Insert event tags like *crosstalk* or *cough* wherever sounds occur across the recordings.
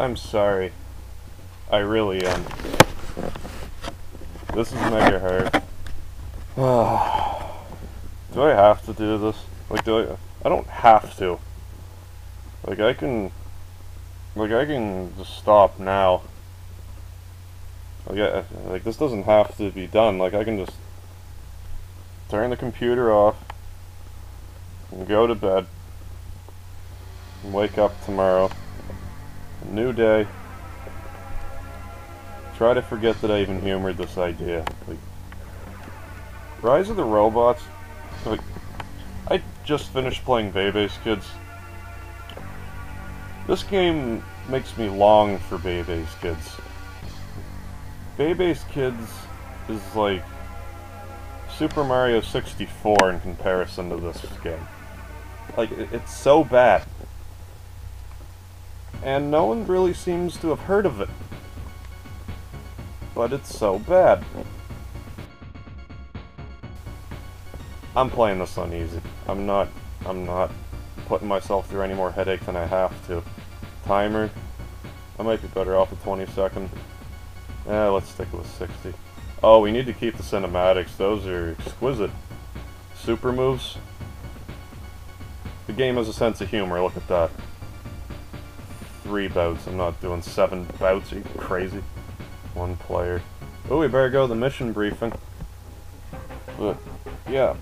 I'm sorry. I really am. This is MegaHarv. *sighs* do I have to do this? Like, do I? I don't have to. Like, I can... Like, I can just stop now. Like, I, like, this doesn't have to be done. Like, I can just turn the computer off and go to bed and wake up tomorrow. New day. Try to forget that I even humored this idea. Like, Rise of the Robots. Like, I just finished playing Bebe's Kids. This game makes me long for Bebe's Kids. Bebe's Kids is like Super Mario 64 in comparison to this game. Like, it's so bad. And no one really seems to have heard of it. But it's so bad. I'm playing this on easy. I'm not, I'm not putting myself through any more headache than I have to. Timer, I might be better off with 20 second. Yeah, let's stick with 60. Oh, we need to keep the cinematics. Those are exquisite. Super moves. The game has a sense of humor. Look at that. Three bouts. I'm not doing seven bouts. Are you crazy? One player. Oh, we better go to the mission briefing. But, yeah.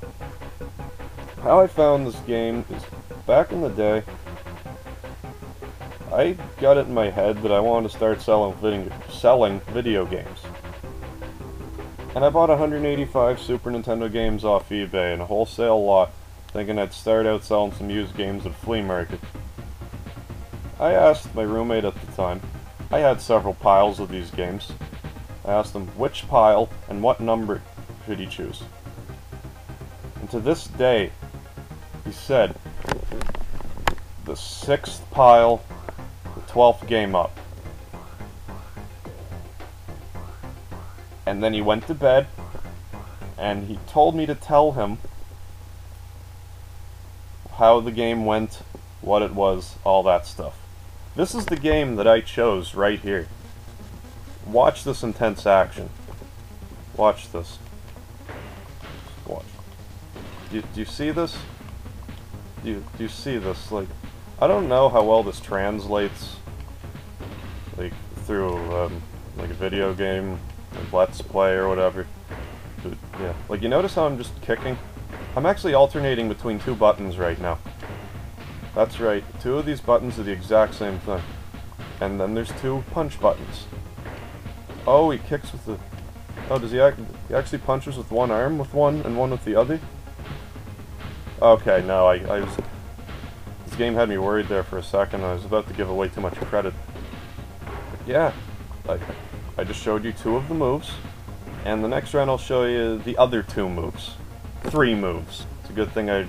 How I found this game is back in the day, I got it in my head that I wanted to start selling video, selling video games. And I bought 185 Super Nintendo games off eBay in a wholesale lot, thinking I'd start out selling some used games at flea market. I asked my roommate at the time, I had several piles of these games. I asked him which pile and what number should he choose. And to this day, he said, the sixth pile, the twelfth game up. And then he went to bed, and he told me to tell him how the game went, what it was, all that stuff. This is the game that I chose right here. Watch this intense action. Watch this. Watch. Do you, do you see this? Do you, do you see this? Like, I don't know how well this translates, like, through, um, like a video game like Let's Play or whatever. But, yeah. Like, you notice how I'm just kicking? I'm actually alternating between two buttons right now. That's right. Two of these buttons are the exact same thing. And then there's two punch buttons. Oh, he kicks with the... Oh, does he, act he actually punches with one arm with one and one with the other? Okay, no, I, I was... This game had me worried there for a second. I was about to give away too much credit. Yeah, I, I just showed you two of the moves. And the next round I'll show you the other two moves. Three moves. It's a good thing I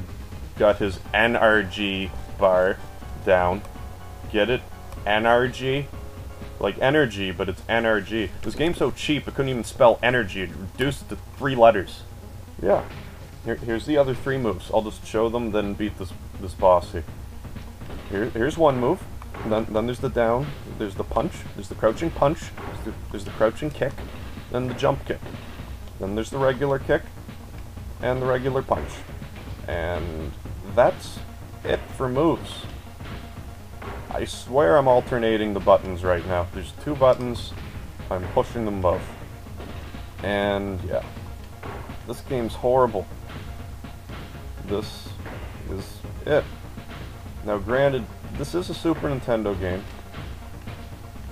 got his NRG bar down. Get it? NRG? Like energy, but it's NRG. This game's so cheap, it couldn't even spell energy. It reduced to three letters. Yeah. Here, here's the other three moves. I'll just show them, then beat this this boss here. Here, here's one move. Then, then there's the down. There's the punch. There's the crouching punch. There's the, there's the crouching kick. Then the jump kick. Then there's the regular kick. And the regular punch. And that's it for moves. I swear I'm alternating the buttons right now. There's two buttons. I'm pushing them both. And yeah. This game's horrible. This is it. Now granted, this is a Super Nintendo game.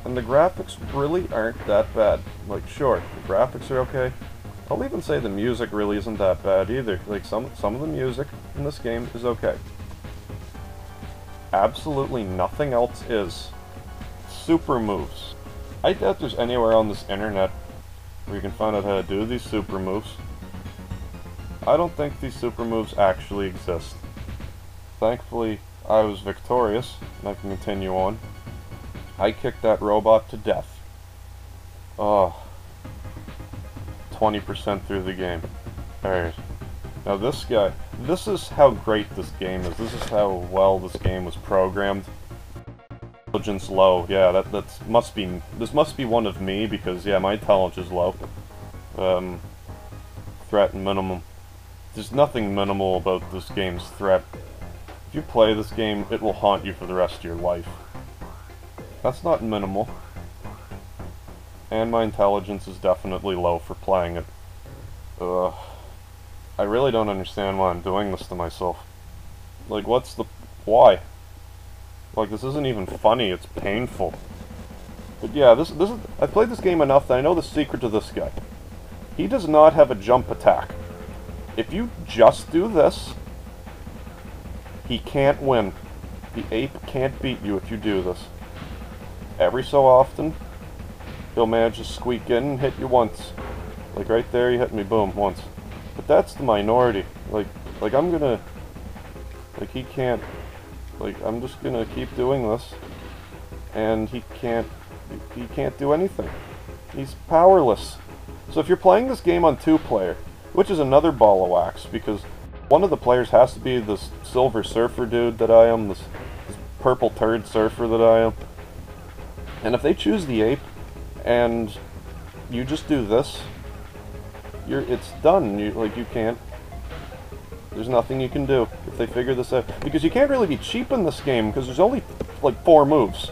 And the graphics really aren't that bad. Like, sure, the graphics are okay. I'll even say the music really isn't that bad either. Like, some, some of the music in this game is okay. Absolutely nothing else is. Super moves. I doubt there's anywhere on this internet where you can find out how to do these super moves. I don't think these super moves actually exist. Thankfully, I was victorious, and I can continue on. I kicked that robot to death. Oh. 20% through the game. Alright. Now this guy, this is how great this game is. This is how well this game was programmed. intelligence low. Yeah, that that's must be this must be one of me because yeah, my intelligence is low. Um, threat minimum. There's nothing minimal about this game's threat. If you play this game, it will haunt you for the rest of your life. That's not minimal. And my intelligence is definitely low for playing it. Ugh. I really don't understand why I'm doing this to myself. Like, what's the... why? Like, this isn't even funny, it's painful. But yeah, this, this is... I've played this game enough that I know the secret to this guy. He does not have a jump attack. If you just do this, he can't win. The ape can't beat you if you do this. Every so often, he'll manage to squeak in and hit you once. Like right there, he hit me, boom, once. But that's the minority. Like, like I'm gonna, like he can't, like I'm just gonna keep doing this, and he can't, he can't do anything. He's powerless. So if you're playing this game on two-player, which is another ball of wax, because one of the players has to be this silver surfer dude that I am, this, this purple turd surfer that I am. And if they choose the ape, and you just do this, you're it's done. You like you can't. There's nothing you can do if they figure this out because you can't really be cheap in this game because there's only like four moves.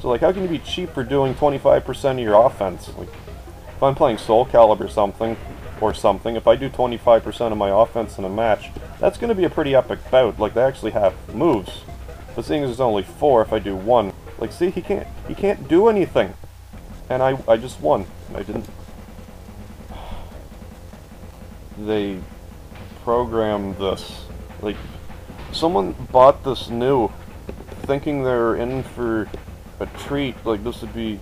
So like, how can you be cheap for doing 25% of your offense? Like, if I'm playing Soul Calibur something or something, if I do 25% of my offense in a match, that's going to be a pretty epic bout. Like, they actually have moves. But seeing as there's only four, if I do one, like, see, he can't, he can't do anything. And I, I just won. I didn't they programmed this. Like, someone bought this new, thinking they're in for a treat. Like, this would be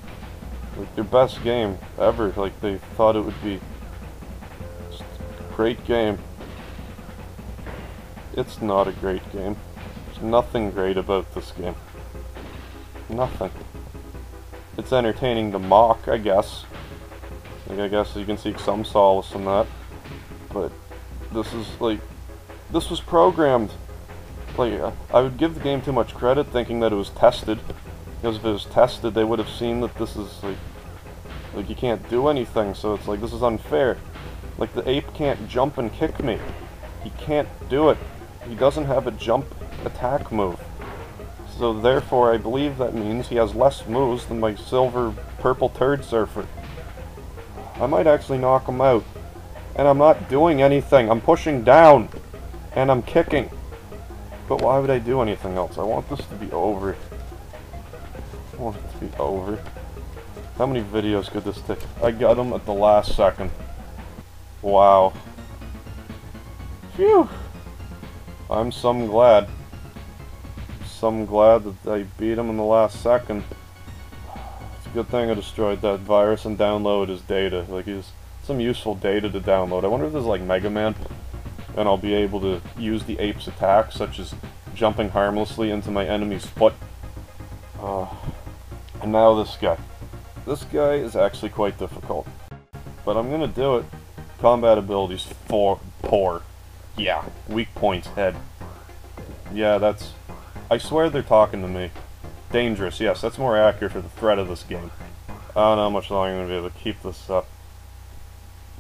like their best game ever. Like, they thought it would be great game. It's not a great game. There's nothing great about this game. Nothing. It's entertaining to mock, I guess. Like, I guess you can seek some solace in that but this is like this was programmed like I would give the game too much credit thinking that it was tested because if it was tested they would have seen that this is like like you can't do anything so it's like this is unfair. Like the ape can't jump and kick me. He can't do it. He doesn't have a jump attack move. So therefore I believe that means he has less moves than my silver purple turd surfer. I might actually knock him out and I'm not doing anything. I'm pushing down. And I'm kicking. But why would I do anything else? I want this to be over. I want it to be over. How many videos could this take? I got them at the last second. Wow. Phew. I'm some glad. Some glad that I beat him in the last second. It's a good thing I destroyed that virus and downloaded his data. Like, he's some useful data to download. I wonder if there's like Mega Man, and I'll be able to use the ape's attack, such as jumping harmlessly into my enemy's foot. Uh, and now this guy. This guy is actually quite difficult. But I'm gonna do it. Combat abilities for poor. Yeah, weak points, head. Yeah, that's... I swear they're talking to me. Dangerous, yes, that's more accurate for the threat of this game. I don't know how much longer I'm to be able to keep this up.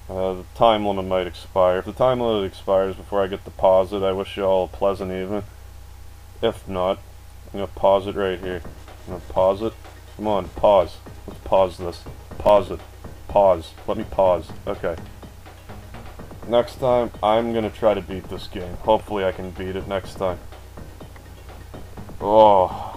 Uh, the time limit might expire. If the time limit expires before I get to pause it, I wish you all a pleasant evening. If not, I'm going to pause it right here. I'm going to pause it. Come on, pause. Let's pause this. Pause it. Pause. Let me pause. Okay. Next time, I'm going to try to beat this game. Hopefully I can beat it next time. Oh.